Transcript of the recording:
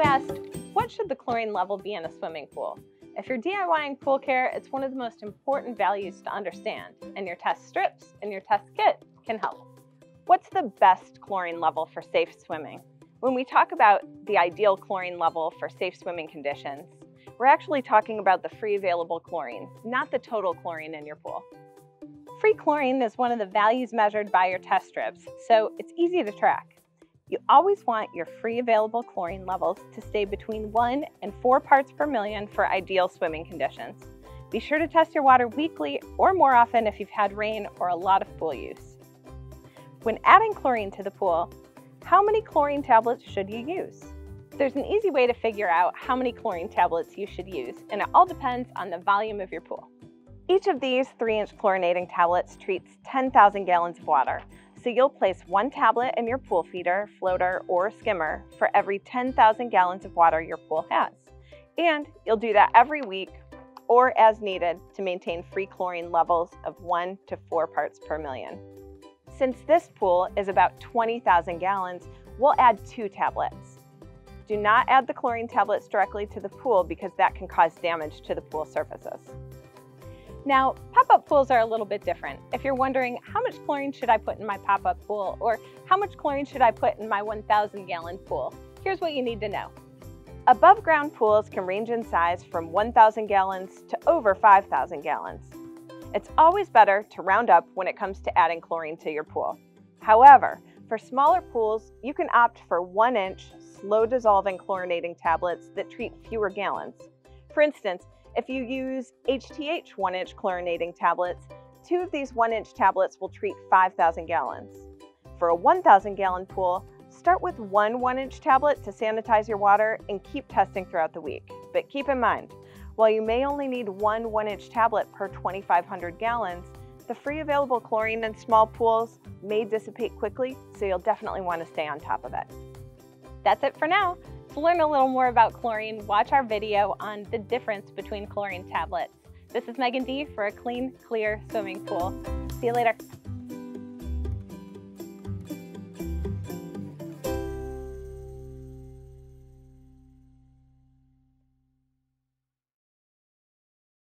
you asked, what should the chlorine level be in a swimming pool? If you're DIYing pool care, it's one of the most important values to understand, and your test strips and your test kit can help. What's the best chlorine level for safe swimming? When we talk about the ideal chlorine level for safe swimming conditions, we're actually talking about the free available chlorine, not the total chlorine in your pool. Free chlorine is one of the values measured by your test strips, so it's easy to track. You always want your free available chlorine levels to stay between 1 and 4 parts per million for ideal swimming conditions. Be sure to test your water weekly or more often if you've had rain or a lot of pool use. When adding chlorine to the pool, how many chlorine tablets should you use? There's an easy way to figure out how many chlorine tablets you should use, and it all depends on the volume of your pool. Each of these 3-inch chlorinating tablets treats 10,000 gallons of water, so you'll place one tablet in your pool feeder, floater, or skimmer for every 10,000 gallons of water your pool has. And you'll do that every week or as needed to maintain free chlorine levels of 1 to 4 parts per million. Since this pool is about 20,000 gallons, we'll add two tablets. Do not add the chlorine tablets directly to the pool because that can cause damage to the pool surfaces. Now, pop-up pools are a little bit different. If you're wondering how much chlorine should I put in my pop-up pool or how much chlorine should I put in my 1,000 gallon pool, here's what you need to know. Above ground pools can range in size from 1,000 gallons to over 5,000 gallons. It's always better to round up when it comes to adding chlorine to your pool. However, for smaller pools, you can opt for 1 inch slow dissolving chlorinating tablets that treat fewer gallons. For instance, if you use HTH 1-inch chlorinating tablets, two of these 1-inch tablets will treat 5,000 gallons. For a 1,000 gallon pool, start with one 1-inch tablet to sanitize your water and keep testing throughout the week. But keep in mind, while you may only need one 1-inch tablet per 2,500 gallons, the free available chlorine in small pools may dissipate quickly, so you'll definitely want to stay on top of it. That's it for now. To learn a little more about chlorine, watch our video on the difference between chlorine tablets. This is Megan D for a clean, clear swimming pool. See you later.